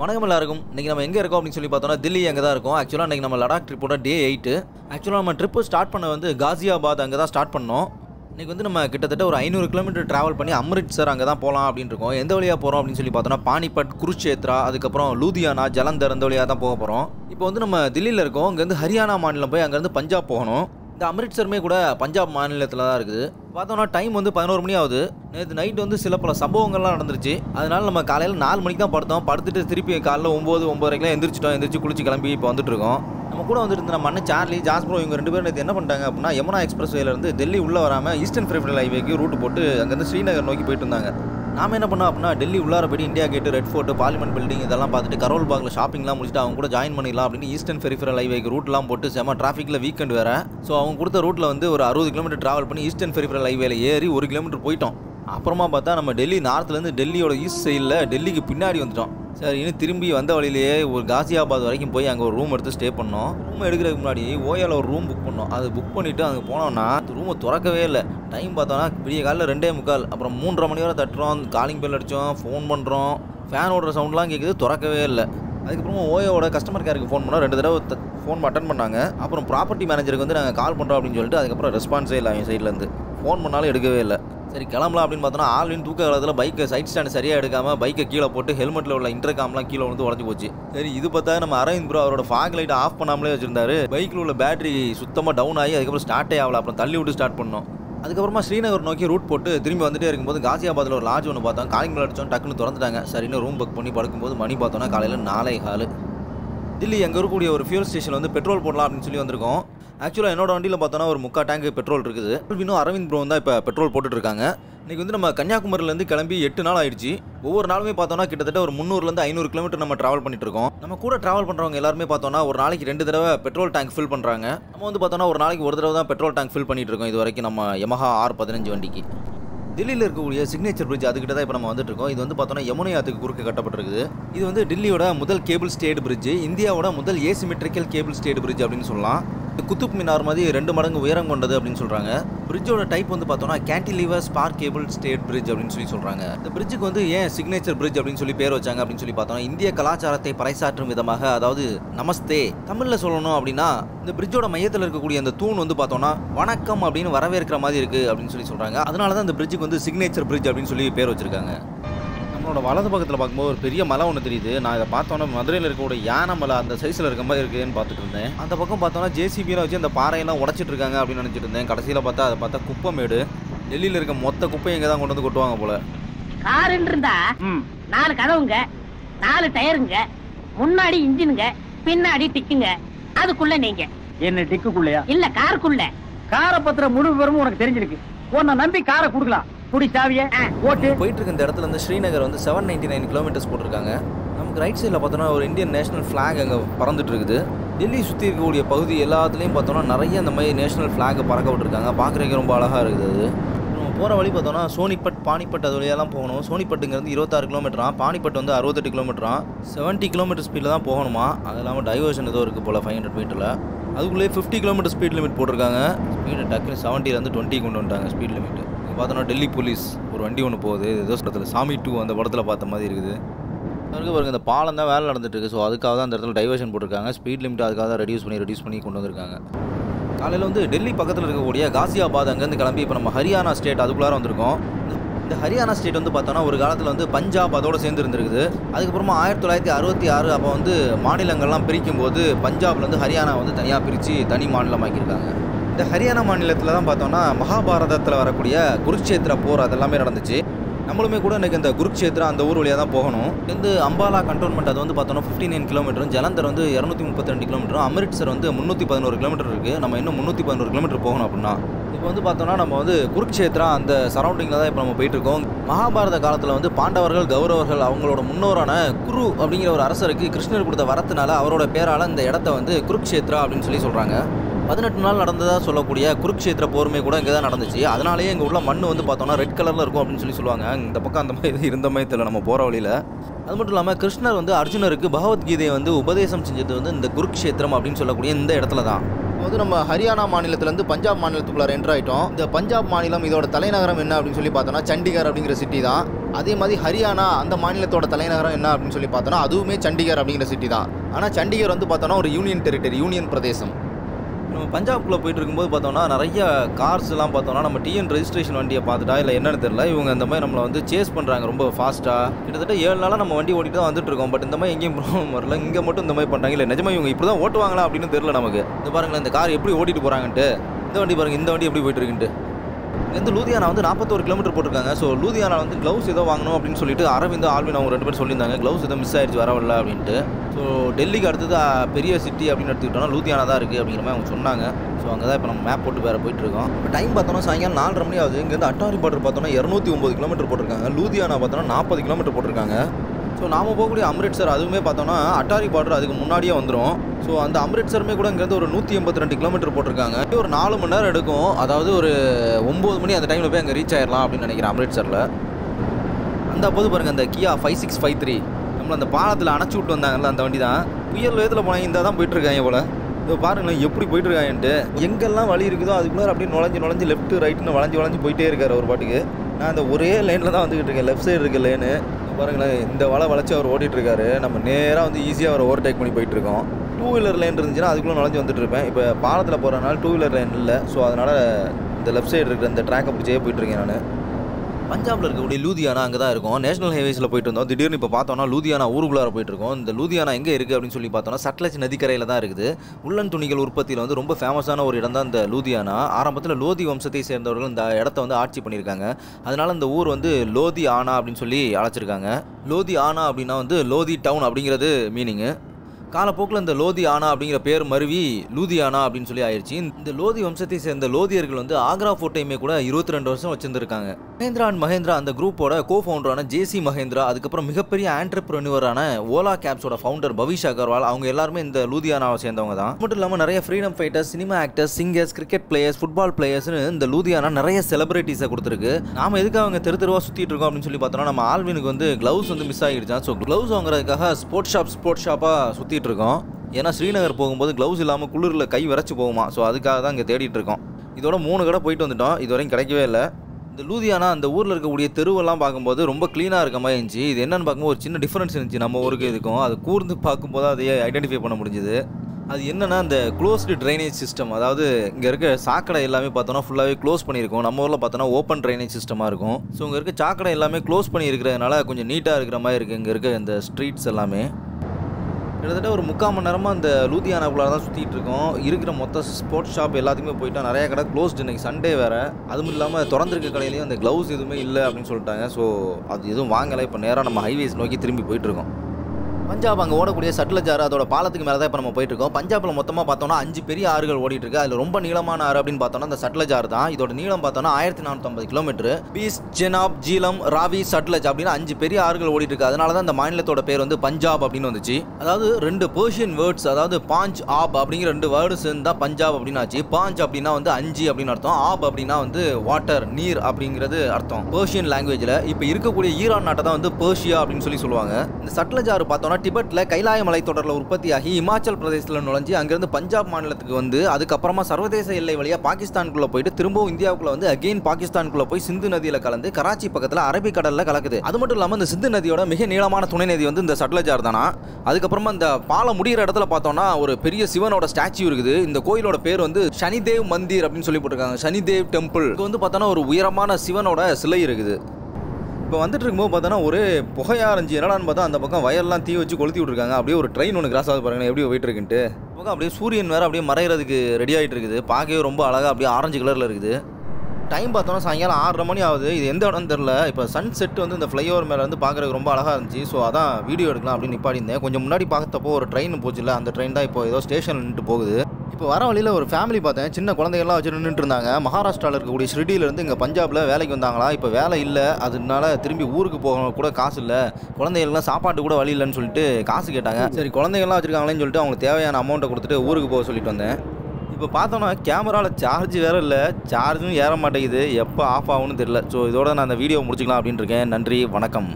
வணக்கம் எல்லாருக்கும். இன்றைக்கி நம்ம எங்கே இருக்கோம் அப்படின்னு சொல்லி பார்த்தோம்னா தில்லி அங்கே தான் இருக்கும். ஆக்சுவலாக இன்றைக்கி நம்ம லடாக் ட்ரிப்போட டே எயிட்டு ஆக்சுவலாக நம்ம ட்ரிப்பு ஸ்டார்ட் பண்ண வந்து காசியாபாத் அங்கே தான் ஸ்டார்ட் பண்ணோம். இன்றைக்கி வந்து நம்ம கிட்டத்தட்ட ஒரு ஐநூறு கிலோமீட்டர் ட்ராவல் பண்ணி அம்ரிட்சர் அங்கே தான் போகலாம் அப்படின்னு இருக்கோம். எந்த வழியாக போகிறோம் அப்படின்னு சொல்லி பார்த்தோம்னா பானிபட் குருஷேத்ரா அதுக்கப்புறம் லூதியானா ஜலந்தர் இந்த வழியாக தான் போக போகிறோம் இப்போ வந்து நம்ம தில்லியில் இருக்கோம். இங்கேருந்து ஹரியானா மாநிலம் போய் அங்கேருந்து பஞ்சாப் போகணும். இந்த அம்ரிட்சருமே கூட பஞ்சாப் மாநிலத்தில் தான் இருக்குது. பார்த்தோம்னா டைம் வந்து பதினோரு மணி ஆகுது. நேற்று நைட் வந்து சில பல சம்பவங்கள்லாம் நடந்துருச்சு. அதனால நம்ம காலையில் நாலு மணிக்கு தான் படுத்தோம். படுத்துட்டு திருப்பி காலைல ஒம்பது ஒம்பதரைக்கெலாம் எந்திரிச்சிட்டோம். எந்திரிச்சு குளிச்சு கிளம்பி இப்போ வந்துட்டு இருக்கோம் நம்ம கூட வந்துட்டு இருந்த நம்ம அண்ணன் சார்லி ஜாஸ்ப்ரோ இவங்க ரெண்டு பேரும் நேற்று என்ன பண்ணிட்டாங்க அப்படின்னா யமுனா எக்ஸ்பிரஸ் வேலேருந்து டெல்லி உள்ளே வராமல் ஈஸ்டர்ன் ஃபெரிஃபரல் ஹைவேக்கு ரூட் போட்டு அங்கேருந்து ஸ்ரீநகர் நோக்கி போயிட்டு இருந்தாங்க. நாம என்ன பண்ணோம் அப்படின்னா டெல்லி உள்ளார போய் இந்தியா கேட்டு ரெட் ஃபோர்ட் பார்லிமெண்ட் பில்டிங் இதெல்லாம் பார்த்துட்டு கரோல் பாக்ல ஷாப்பிங்லாம் முடிச்சுட்டு அவங்க கூட ஜாயின் பண்ணிடலாம் அப்படின்னு ஈஸ்டர்ன் ஃபெரிஃபரல் ஹைவேக்கு ரூட்லாம் போட்டு செம டிராஃபிக்கில் வீக்கெண்ட் வேறு. ஸோ அவங்க கொடுத்த ரூட்டில் வந்து ஒரு அறுபது கிலோமீட்டர் ட்ராவல் பண்ணி ஈஸ்டர்ன் ஃபெரிஃபரல் ஹைவேல ஏறி ஒரு கிலோமீட்டர் போயிட்டோம். அப்புறமா பார்த்தா நம்ம டெல்லி நார்த்லேருந்து டெல்லியோட ஈஸ்ட் சைடில் டெல்லிக்கு பின்னாடி வந்துட்டோம். சரி இன்னும் திரும்பி வந்த வழியிலேயே ஒரு காசியாபாத் வரைக்கும் போய் அங்கே ஒரு ரூம் எடுத்து ஸ்டே பண்ணோம். ரூம் எடுக்கிறதுக்கு முன்னாடி ஓயாவில் ஒரு ரூம் புக் பண்ணோம். அது புக் பண்ணிவிட்டு அங்கே போனோம்னா ரூமை திறக்கவே இல்லை. டைம் பார்த்தோன்னா விடிய காலையில் ரெண்டே முக்கால். அப்புறம் மூன்றரை மணி வரை தட்டுறோம். காலிங் பெல் அடித்தோம் ஃபோன் பண்ணுறோம் ஃபேன் ஓடுற சவுண்ட்லாம் கேட்குது திறக்கவே இல்லை. அதுக்கப்புறமா ஓயோட கஸ்டமர் கேருக்கு ஃபோன் பண்ணோம். ரெண்டு தடவை ஃபோன் அட்டன் பண்ணாங்க. அப்புறம் ப்ராப்பர்ட்டி மேனேஜருக்கு வந்து நாங்கள் கால் பண்ணுறோம் அப்படின்னு சொல்லிட்டு அதுக்கப்புறம் ரெஸ்பான்ஸே இல்லை என் சைட்லேருந்து ஃபோன் பண்ணாலும் எடுக்கவே இல்லை. சரி கிளம்பலாம் அப்படின்னு பார்த்தோன்னா ஆல்வின் தூக்க காலத்தில் பைக்கை சைட் ஸ்டாண்ட் சரியாக எடுக்காமல் பைக்கை கீழே போட்டு ஹெல்மெட்டில் உள்ள இன்டர்காம்லாம் கீழே வந்து உடஞ்சி போச்சு. சரி இது பார்த்தா நம்ம அரவிந்த் ப்ரோ அவரோட ஃபாக் லைட் ஆஃப் பண்ணாமலே வச்சிருந்தாரு. பைக்கில் உள்ள பேட்டரி சுத்தமாக டவுன் ஆகி அதுக்கப்புறம் ஸ்டார்ட்டே ஆகல. அப்புறம் தள்ளி விட்டு ஸ்டார்ட் பண்ணோம். அதுக்கப்புறமா ஸ்ரீநகர் நோக்கி ரூட் போட்டு திரும்பி வந்துட்டே இருக்கும்போது காசியாபாத்தில் ஒரு லாட்ஜ் ஒன்று பார்த்தோம். காலிங் பெல் அடித்தோம் டக்குன்னு திறந்துட்டாங்க. சரின்னு ரூம் புக் பண்ணி படுக்கும்போது மணி பார்த்தோன்னா காலையில் நாளை காலு. தில்லி எங்கே இருக்கக்கூடிய ஒரு ஃபியூல் ஸ்டேஷன் வந்து பெட்ரோல் போடலாம் அப்படின்னு சொல்லி வந்திருக்கோம். ஆக்சுவலாக என்னோட வண்டியில் பார்த்தோன்னா ஒரு முக்கா டேங்க் பெட்ரோல் இருக்குது. இன்னும் அரவிந்த் ப்ரோ தான் இப்போ பெட்ரோல் போட்டுட்ருக்காங்க. இன்றைக்கி வந்து நம்ம கன்னியாகுமரியிலேருந்து கிளம்பி எட்டு நாள் ஆயிடுச்சு. ஒவ்வொரு நாளுமே பார்த்தோன்னா கிட்டத்தட்ட ஒரு முந்நூறுலேருந்து ஐநூறு கிலோமீட்டர் நம்ம ட்ராவல் பண்ணிட்டு இருக்கோம் நம்ம கூட ட்ராவல் பண்ணுறவங்க எல்லாருமே பார்த்தோன்னா ஒரு நாளைக்கு ரெண்டு தடவை பெட்ரோல் டேங்க் ஃபில் பண்ணுறாங்க நம்ம வந்து பார்த்தோன்னா ஒரு நாளைக்கு ஒரு தடவை தான் பெட்ரோல் டேங்க் ஃபில் பண்ணிட்டு இருக்கோம் இது வரைக்கும் நம்ம யமஹா ஆர் பதினஞ்சு வண்டிக்கு. டெல்லியில் இருக்கக்கூடிய சிக்னேச்சர் பிரிட்ஜ் அதுக்கிட்ட தான் இப்போ நம்ம வந்துட்டு இருக்கோம் இது வந்து பார்த்தோன்னா யமுனை ஆத்துக்கு குறுக்க கட்டப்பட்டிருக்குது. இது வந்து டெல்லியோட முதல் கேபிள் ஸ்டேட் பிரிட்ஜ் இந்தியாவோட முதல் ஏசிமெட்ரிக்கல் கேபிள் ஸ்டேட் பிரிட்ஜ் அப்படின்னு சொல்லலாம். குத்துப் மினார் மாதிரி ரெண்டு மடங்கு உயரம் கொண்டது அப்படின்னு சொல்கிறாங்க பிரிட்ஜோட டைப் வந்து பார்த்தோன்னா cantilever spark cable stayed bridge அப்படின்னு சொல்லி சொல்கிறாங்க இந்த பிரிட்ஜுக்கு வந்து ஏன் சிக்னேச்சர் பிரிட்ஜ் அப்படின்னு சொல்லி பேர் வச்சாங்க அப்படின்னு சொல்லி பார்த்தோம்னா இந்திய கலாச்சாரத்தை பறைசாற்றும் விதமாக அதாவது நமஸ்தே தமிழில் சொல்லணும் அப்படின்னா இந்த பிரிட்ஜோட மையத்தில் இருக்கக்கூடிய அந்த தூண் வந்து பார்த்தோன்னா வணக்கம் அப்படின்னு வரவேற்கிற மாதிரி இருக்குது அப்படின்னு சொல்லி சொல்கிறாங்க அதனால தான் இந்த பிரிட்ஜுக்கு வந்து சிக்னேச்சர் பிரிட்ஜ் அப்படின்னு சொல்லி பேர் வச்சிருக்காங்க. நம்மளோட வலது பக்கத்தில் பார்க்கும்போது ஒரு பெரிய மலை ஒன்று தெரியுது. நான் இதை பார்த்தோன்னா மதுரையில் இருக்கக்கூடிய யானை மலை அந்த சைஸில் இருக்க மாதிரி இருக்குன்னு பார்த்துட்டு இருந்தேன். அந்த பக்கம் பார்த்தோன்னா ஜேசிபியில் வச்சு அந்த பாறையெல்லாம் உடச்சிட்டு இருக்காங்க அப்படின்னு நினச்சிட்டு இருந்தேன். கடைசியில் பார்த்தா அதை பார்த்தா குப்பமேடு. டெல்லியில் இருக்க மொத்த குப்பை இங்கே தான் கொண்டு வந்து கொட்டுவாங்க போல. காருன்னு இருந்தா நாலு கதவுங்க நாலு டயருங்க முன்னாடி இன்ஜினுங்க பின்னாடி டிக்குங்க. அதுக்குள்ள நீங்க. என்ன டிக்குக்குள்ளயா? இல்ல காருக்குள்ள. காரை பத்திர முழு விவரமும் உனக்கு தெரிஞ்சிருக்கு. உன்னை நம்பி காரை கொடுக்கலாம். புடி சாவிய ஓட்டு. போயிட்டு இருக்க இந்த இடத்துல இருந்து ஸ்ரீநகர் வந்து செவன் நைன்டி நைன் கிலோமீட்டர்ஸ் போட்டிருக்காங்க. நமக்கு ரைட் சைடில் பார்த்தோன்னா ஒரு இந்தியன் நேஷனல் ஃப்ளாக் அங்கே பறந்துட்டு இருக்குது டெல்லி சுற்றி இருக்கக்கூடிய பகுதி எல்லாத்துலேயும் பார்த்தோன்னா நிறைய இந்த மாதிரி நேஷனல் ஃப்ளாகை பறக்க விட்டுருக்காங்க பார்க்குறதுக்கு ரொம்ப அழகாக இருக்குது அது. நம்ம போகிற வழி பார்த்தோன்னா சோனிபட் பானிபட் அது வழியெல்லாம் போகணும். சோனிபட்டுங்கிறது இருபத்தாறு கிலோமீட்டரா பானிபட் வந்து அறுபத்தெட்டு கிலோமீட்டரா செவன்ட்டி கிலோமீட்டர் ஸ்பீடில் தான் போகணுமா? அது இல்லாமல் டைவர்ஷன் ஏதோ இருக்குது போல் ஃபைவ் ஹண்ட்ரட் மீட்டரில் அதுக்குள்ளேயே ஃபிஃப்டி கிலோமீட்டர் ஸ்பீட் லிமிட் போட்டிருக்காங்க. ஸ்பீடு டக்குன்னு செவன்ட்டிலேருந்து டுவெண்ட்டி கொண்டு வந்துட்டாங்க ஸ்பீட் லிமிட் பார்த்தோன்னா டெல்லி போலீஸ் ஒரு வண்டி ஒன்று போகுது. ஏதோ படத்தில் சாமி டூ அந்த படத்தில் பார்த்த மாதிரி இருக்குது. அதுக்கு பாருங்க இந்த பாலம் தான் வேலை நடந்துட்டுருக்கு. ஸோ அதுக்காக தான் அந்த இடத்துல டைவர்ஷன் போட்டிருக்காங்க. ஸ்பீட் லிமிட் அதுக்காக தான் ரெடியூஸ் பண்ணி ரெடியூஸ் பண்ணி கொண்டு வந்திருக்காங்க. காலையில் வந்து டெல்லி பக்கத்தில் இருக்கக்கூடிய காசியாபாத் அங்கேருந்து கிளம்பி இப்போ நம்ம ஹரியானா ஸ்டேட் அதுக்குள்ளார வந்திருக்கோம். இந்த- ஹரியானா ஸ்டேட் வந்து பார்த்தோன்னா ஒரு காலத்தில் வந்து பஞ்சாப் அதோட சேர்ந்து இருந்திருக்குது. அதுக்கப்புறமா ஆயிரத்தி தொள்ளாயிரத்தி அறுபத்தி ஆறு அப்போ வந்து மாநிலங்கள்லாம் பிரிக்கும் போது பஞ்சாப்லேருந்து ஹரியானா வந்து தனியாக பிரித்து தனி மாநிலமாக்கியிருக்காங்க. இந்த ஹரியானா மாநிலத்தில் தான் பார்த்தோம்னா மகாபாரதத்தில் வரக்கூடிய குருக்ஷேத்திர போர் அதெல்லாமே நடந்துச்சு. நம்மளுமே கூட எனக்கு இந்த குருக்ஷேத்ரா அந்த ஊர் வழியாக தான் போகணும். வந்து அம்பாலா கண்டோன்மெண்ட் அது வந்து பார்த்தோன்னா ஃபிஃப்டி நைன் கிலோமீட்டரும் ஜலந்தர் வந்து இரநூத்தி முப்பத்தி ரெண்டு கிலோமீட்டரும் அமிர்த்சர் வந்து முந்நூற்றி பதினோரு கிலோமீட்டர் இருக்குது நம்ம இன்னும் முந்நூற்றி பதினோரு கிலோமீட்டர் போகணும் அப்படின்னா. இப்போ வந்து பார்த்தோன்னா நம்ம வந்து குருக்ஷேத்ரா அந்த சரௌண்டிங்கில் தான் இப்போ நம்ம போயிட்டுருக்கோம். மகாபாரத காலத்தில் வந்து பாண்டவர்கள் கௌரவர்கள் அவங்களோட முன்னோரான குரு அப்படிங்கிற ஒரு அரசருக்கு கிருஷ்ணர் கொடுத்த வரத்தினால அவரோட பேரால் இந்த இடத்த வந்து குருக்ஷேத்ரா அப்படின்னு சொல்லி சொல்கிறாங்க பதினெட்டு நாள் நடந்ததாக சொல்லக்கூடிய குருக்ஷேத்திர போருமே கூட இங்கே தான் நடந்துச்சு. அதனாலேயே இங்கே உள்ள மண் வந்து பார்த்தோம்னா ரெட் கலரில் இருக்கும் அப்படின்னு சொல்லி சொல்லுவாங்க. இந்த பக்கம் அந்த மாதிரி எதுவும் இருந்த மாதிரி தெரியல நம்ம போகிற வழியில். அது மட்டும் இல்லாமல் கிருஷ்ணர் வந்து அர்ஜுனருக்கு பகவத்கீதையை வந்து உபதேசம் செஞ்சது வந்து இந்த குருக்ஷேத்திரம் அப்படின்னு சொல்லக்கூடிய இந்த இடத்துல தான். வந்து நம்ம ஹரியானா மாநிலத்திலேருந்து பஞ்சாப் மாநிலத்துக்குள்ளார என்ட்ரு ஆகிட்டோம் இந்த பஞ்சாப் மாநிலம் இதோட தலைநகரம் என்ன அப்படின்னு சொல்லி பார்த்தோம்னா சண்டிகர் அப்படிங்கிற சிட்டி தான். அதே மாதிரி ஹரியானா அந்த மாநிலத்தோட தலைநகரம் என்ன அப்படின்னு சொல்லி பார்த்தோன்னா அதுவுமே சண்டிகர் அப்படிங்கிற சிட்டி தான். ஆனால் சண்டிகர் வந்து பார்த்தோன்னா ஒரு யூனியன் டெரிட்டரி யூனியன் பிரதேசம். நம்ம பஞ்சாப்குள்ளே போயிட்டு இருக்கும்போது பார்த்தோம்னா நிறைய கார்ஸ் எல்லாம் பார்த்தோம்னா நம்ம டிஎன் ரெஜிஸ்ட்ரேஷன் வண்டியை பார்த்துட்டா இல்லை என்னன்னு தெரியல இவங்க இந்த மாதிரி நம்மளை வந்து சேஸ் பண்ணுறாங்க ரொம்ப ஃபாஸ்ட்டாக கிட்டத்தட்ட ஏழு நாளாக நம்ம வண்டி ஓட்டிட்டு தான் வந்துட்டு இருக்கோம் பட் இந்த மாதிரி எங்கேயும் ப்ராப்ளம் வரல. இங்கே மட்டும் இந்த மாதிரி பண்ணுறாங்க இல்லை நிஜமா இவங்க இப்படி தான் ஓட்டுவாங்களா அப்படின்னு தெரியல நமக்கு. இந்த பாருங்களேன் இந்த கார் எப்படி ஓட்டிட்டு போகிறாங்கன்ட்டு இந்த வண்டி பாருங்க இந்த வண்டி எப்படி போயிட்டு இருக்குன்ட்டு இங்கேருந்து லூதியானா வந்து நாற்பத்தோரு கிலோமீட்டர் போட்டிருக்காங்க. ஸோ லூதியானா வந்து க்ளவுஸ் ஏதோ வாங்கணும் அப்படின்னு சொல்லிட்டு அரவிந்த் ஆல்வின் அவங்க ரெண்டு பேரும் சொல்லியிருந்தாங்க. க்ளவுஸ் ஏதோ மிஸ் ஆயிடுச்சு வரவில்லை அப்படின்ட்டு. ஸோ டெல்லிக்கு அடுத்தது பெரிய சிட்டி அப்படின்னு எடுத்துக்கிட்டோம்னா லூதியானா தான் இருக்குது அப்படிங்கிற மாதிரி அவங்க சொன்னாங்க. ஸோ அங்கே தான் இப்போ நம்ம மேப் போட்டு வேறு போயிட்டுருக்கோம் இப்போ டைம் பார்த்தோம்னா சாயங்காலம் நாலரை மணி ஆகுது. இங்கேருந்து அட்டாரி பார்டர் பார்த்தோம்னா இரநூத்தி ஒம்பது கிலோமீட்டர் போட்டிருக்காங்க. லூதியானா பார்த்தோம்னா நாற்பது கிலோமீட்டர் போட்டிருக்காங்க. ஸோ நாம் போகக்கூடிய அம்ரிட்சர் அதுவுமே பார்த்தோம்னா அட்டாரி பார்டர் அதுக்கு முன்னாடியே வந்துடும் ஸோ அந்த அம்ரிட்சருமே கூட இங்கேருந்து ஒரு நூற்றி எண்பத்தி ரெண்டு கிலோமீட்டர் போட்டிருக்காங்க. ஒரு நாலு மணி நேரம் எடுக்கும். அதாவது ஒரு ஒம்பது மணி அந்த டைமில் போய் அங்கே ரீச் ஆயிடலாம் அப்படின்னு நினைக்கிறேன் அம்ரிட்சரில் அந்த போது பாருங்கள் அந்த Kia five six five three நம்மளை அந்த பாலத்தில் அணைச்சி விட்டு வந்தாங்கல்ல அந்த வண்டி தான் புயல் வேகத்தில் போனாங்க இந்த தான் போயிட்டுருக்காங்க போல். போல பாருங்களேன் எப்படி போயிட்டு இருக்காங்கன்ட்டு எங்கெல்லாம் வழி இருக்குதோ அதுக்குள்ளே அப்படியே நுழைஞ்சு நுழைஞ்சு லெஃப்ட்டு ரைட்டுன்னு வளைஞ்சு வளைஞ்சு போயிட்டே இருக்காரு ஒரு பாட்டுக்கு. நான் அந்த ஒரே லைனில் தான் வந்துக்கிட்டு இருக்கேன். லெஃப்ட் சைடு இருக்க லேனு பாருங்களேன் இந்த வலை வளைச்சி அவர் ஓட்டிட்டு நம்ம நேராக வந்து ஈஸியாக அவர் ஓவர்டேக் பண்ணி போயிட்டுருக்கோம். டூ வீலர் லைன் இருந்துச்சுன்னா அதுக்குள்ளே நுழைஞ்சு வந்துட்டு இருப்பேன் இப்போ பாலத்தில் போகிறனால டூ வீலர் லைன் இல்லை. ஸோ அதனால் இந்த லெஃப்ட் சைடு இருக்கிற இந்த ட்ராக்கை பிடிச்சே போயிட்டுருக்கேன் நான். பஞ்சாப்ல இருக்கக்கூடிய லூதியானா அங்கே தான் இருக்கும். நேஷனல் ஹைவேஸில் போயிட்டு இருந்தோம் திடீர்னு இப்போ பார்த்தோம்னா லூதியானா ஊருக்குள்ளார போயிட்டு இருக்கோம். இந்த லூதியானா எங்கே இருக்குது அப்படின்னு சொல்லி பார்த்தோம்னா சட்லஜ் நதிக்கரையில் தான் இருக்குது. உள்ளன் துணிகள் உற்பத்தியில் வந்து ரொம்ப ஃபேமஸான ஒரு இடம் தான் இந்த லூதியானா. ஆரம்பத்தில் லோதி வம்சத்தை சேர்ந்தவர்கள் இந்த இடத்த வந்து ஆட்சி பண்ணியிருக்காங்க. அதனால இந்த ஊர் வந்து லோதி ஆனா அப்படின்னு சொல்லி அழைச்சிருக்காங்க. லோதி ஆனா அப்படின்னா வந்து லோதி டவுன் அப்படிங்கிறது மீனிங்கு காலப்போக்கில் இந்த லோதி ஆனா அப்படிங்கிற பேர் மருவி லூதியானா அப்படின்னு சொல்லி ஆயிடுச்சு இந்த லோதி வம்சத்தை சேர்ந்த லோதியர்கள் வந்து ஆக்ரா ஃபோர்ட்டையுமே கூட இருபத்தி ரெண்டு வருஷம் வச்சிருந்துருக்காங்க. மஹேந்திரா அண்ட் மஹேந்திரா அந்த குரூப்போட கோ ஃபவுண்டரான ஜேசி மஹேந்திரா அதுக்கப்புறம் மிகப்பெரிய ஆண்டர்பிரனிவரான ஓலா கேப்ஸோட ஃபவுண்டர் பவிஷ் அகர்வால் அவங்க எல்லாருமே இந்த லூதியானாவை சேர்ந்தவங்க தான். மட்டும் இல்லாமல் நிறைய freedom fighters cinema actors singers cricket players football பிளேயர்ஸ்னு இந்த லூதியானா நிறைய செலிபிரிட்டிஸை கொடுத்துருக்கு. நாம எதுக்கு அவங்க தெரு தெருவா சுற்றிட்டு இருக்கோம் அப்படின்னு சொல்லி பார்த்தோம்னா நம்ம ஆல்வினுக்கு வந்து க்ளவுஸ் வந்து மிஸ் ஆகிடுச்சான் ஸோ க்ளவுஸ் வாங்குறதுக்காக ஸ்போர்ட்ஸ் ஷாப் ஸ்போர்ட்ஸ் ஷாப்பாக சுற்றி தேடிட்டு இருக்கோம் ஏன்னா ஸ்ரீநகர் போகும்போது க்ளவுஸ் இல்லாமல் குளிரில் கை விரைச்சி போகுமா. ஸோ அதுக்காக தான் இங்கே தேடிட்டு இருக்கோம் இதோட மூணு கடை போயிட்டு வந்துட்டோம். இது வரைக்கும் கிடைக்கவே இல்லை. இந்த லூதியானா அந்த ஊரில் இருக்கக்கூடிய தெருவெல்லாம் பார்க்கும்போது ரொம்ப க்ளீனாக இருக்க மாதிரி இருந்துச்சு. இது என்னென்னு பார்க்கும்போது ஒரு சின்ன டிஃப்ரென்ஸ் இருந்துச்சு நம்ம ஊருக்கு இதுக்கும். அது கூர்ந்து பார்க்கும்போது அதையே ஐடென்டிஃபை பண்ண முடிஞ்சுது. அது என்னென்னா இந்த க்ளோஸ்டு ட்ரைனேஜ் சிஸ்டம் அதாவது இங்கே இருக்க சாக்கடை எல்லாமே பார்த்தோன்னா ஃபுல்லாகவே க்ளோஸ் பண்ணியிருக்கோம். நம்ம ஊரில் பார்த்தோன்னா ஓப்பன் ட்ரைனேஜ் சிஸ்டமாக இருக்கும். ஸோ இங்கே இருக்க சாக்கடை எல்லாமே க்ளோஸ் பண்ணியிருக்கிறதுனால கொஞ்சம் நீட்டாக இருக்கிற மாதிரி இருக்குது இங்கே இருக்க இந்த ஸ்ட்ரீட்ஸ் எல்லாமே. கிட்டத்தட்ட ஒரு முக்கால் மணி நேரமாக அந்த லூதியானாக்குள்ளார தான் சுற்றிட்டு இருக்கோம். இருக்கிற மொத்த ஸ்போர்ட்ஸ் ஷாப் எல்லாத்துக்குமே போயிட்டா நிறைய கடை க்ளோஸ்டு இன்னைக்கு சண்டே வேறு. அதுவும் இல்லாமல் திறந்திருக்க கடையிலையும் அந்த க்ளவுஸ் எதுவுமே இல்லை அப்படின்னு சொல்லிட்டாங்க. ஸோ அது எதுவும் வாங்கலை. இப்போ நேராக நம்ம ஹைவேஸ் நோக்கி திரும்பி போயிட்டுருக்கோம் பஞ்சாப் அங்கே ஓடக்கூடிய சட்லஜார் அதோட பாலத்துக்கு மேலே தான் இப்போ நம்ம போயிட்டு இருக்கோம் பஞ்சாபில் மொத்தமாக பார்த்தோம்னா அஞ்சு பெரிய ஆறுகள் ஓடிட்டு இருக்கு அதில் ரொம்ப நீளமான ஆறு அப்படின்னு பார்த்தோம்னா அந்த சட்லஜார் தான். இதோட நீளம் பார்த்தோம்னா ஆயிரத்தி நானூற்றம்பது கிலோமீட்டர். பீஸ் ஜெனாப் ஜீலம் ராவி சட்லஜ் அப்படின்னு அஞ்சு பெரிய ஆறுகள் ஓடிட்டு இருக்கு அதனால தான் இந்த மாநிலத்தோட பேர் வந்து பஞ்சாப் அப்படின்னு வந்துச்சு. அதாவது ரெண்டு பேர்ஷியன் வேர்ட்ஸ் அதாவது பாஞ்ச் ஆப் அப்படிங்கிற ரெண்டு வேர்டு சேர்ந்து தான் பஞ்சாப் அப்படின்னு ஆச்சு பாஞ்ச் அப்படின்னா வந்து அஞ்சு அப்படின்னு அர்த்தம். ஆப் அப்படின்னா வந்து வாட்டர் நீர் அப்படிங்கிறது அர்த்தம். பேர்ஷியன் லாங்குவேஜில் இப்போ இருக்கக்கூடிய ஈரான் நாட்டை தான் வந்து பேர்ஷியா அப்படின்னு சொல்லி சொல்லுவாங்க. இந்த சட்லஜ் ஆறு பார்த்தோம்னா டிபெட்டில் கைலாய மலைத்தொடரில் உற்பத்தியாகி இமாச்சல் பிரதேசத்தில் நுழைஞ்சு அங்கேருந்து பஞ்சாப் மாநிலத்துக்கு வந்து அதுக்கப்புறமா சர்வதேச எல்லை வழியாக பாகிஸ்தானுக்குள்ளே போயிட்டு திரும்பவும் இந்தியாவுக்குள்ளே வந்து அகெயின் பாகிஸ்தானுக்குள்ளே போய் சிந்து நதியில் கலந்து கராச்சி பக்கத்தில் அரபிக் கடலில் கலக்குது. அது மட்டும் இல்லாமல் இந்த சிந்து நதியோட மிக நீளமான துணை நதி வந்து இந்த சட்லஜார் தானா? அதுக்கப்புறமா இந்த பாலம் முடிகிற இடத்துல பார்த்தோம்னா ஒரு பெரிய சிவனோட ஸ்டாச்சு இருக்குது. இந்த கோயிலோட பேர் வந்து சனிதேவ் மந்திர் அப்படின்னு சொல்லி போட்டிருக்காங்க. சனிதேவ் டெம்பிள். இது வந்து பார்த்தோன்னா ஒரு உயரமான சிவனோட சிலை இருக்குது. இப்போ வந்துட்டு இருக்கும்போது பார்த்தோன்னா ஒரு புகையா இருந்துச்சு என்னடான்னு பார்த்தா அந்த பக்கம் வயல்லாம் தீ வச்சு கொளுத்தி விட்ருக்காங்க அப்படியே ஒரு ட்ரெயின் ஒன்று கிராஸ் ஆகுது பாருங்க எப்படி போயிட்டு இருக்குன்ட்டு. பக்கம் அப்படியே சூரியன் வேறு அப்படியே மறைகிறதுக்கு ரெடி ஆகிட்டு இருக்குது. பார்க்கவே ரொம்ப அழகாக அப்படியே ஆரஞ்சு கலரில் இருக்குது. டைம் பார்த்தோன்னா சாயங்காலம் ஆறரை மணி ஆகுது. இது எந்த இடம்னு தெரில இப்போ சன் செட் வந்து இந்த ஃப்ளைஓவர் மேலே வந்து பார்க்குறதுக்கு ரொம்ப அழகாக இருந்துச்சு. ஸோ அதான் வீடியோ எடுக்கலாம் அப்படின்னு நிப்பாடி இருந்தேன் கொஞ்சம் முன்னாடி பார்த்தப்போ ஒரு ட்ரெயின் போச்சுல்ல அந்த ட்ரெயின் தான் இப்போ ஏதோ ஸ்டேஷன் நின்று போகுது. இப்போ வர வழியில் ஒரு ஃபேமிலி பார்த்தேன். சின்ன குழந்தைகள்லாம் வச்சு நின்றுட்டு இருந்தாங்க மகாராஷ்டிராவில் இருக்கக்கூடிய ஷிரடியிலேருந்து இங்கே பஞ்சாபில் வேலைக்கு வந்தாங்களா? இப்போ வேலை இல்லை. அதனால திரும்பி ஊருக்கு போக கூட காசு இல்லை. குழந்தைகள்லாம் சாப்பாட்டு கூட வழி இல்லைன்னு சொல்லிட்டு காசு கேட்டாங்க. சரி குழந்தைகள்லாம் வச்சுருக்காங்களேன்னு சொல்லிட்டு அவங்களுக்கு தேவையான அமௌண்ட்டை கொடுத்துட்டு ஊருக்கு போக சொல்லிட்டு வந்தேன். இப்போ பார்த்தோன்னா கேமராவில் சார்ஜ் வேறு இல்லை. சார்ஜும் ஏற மாட்டேங்குது. எப்போ ஆஃப் ஆகும்னு தெரியல. ஸோ இதோட நான் அந்த வீடியோ முடிச்சுக்கலாம் அப்படின்னு இருக்கேன். நன்றி வணக்கம்.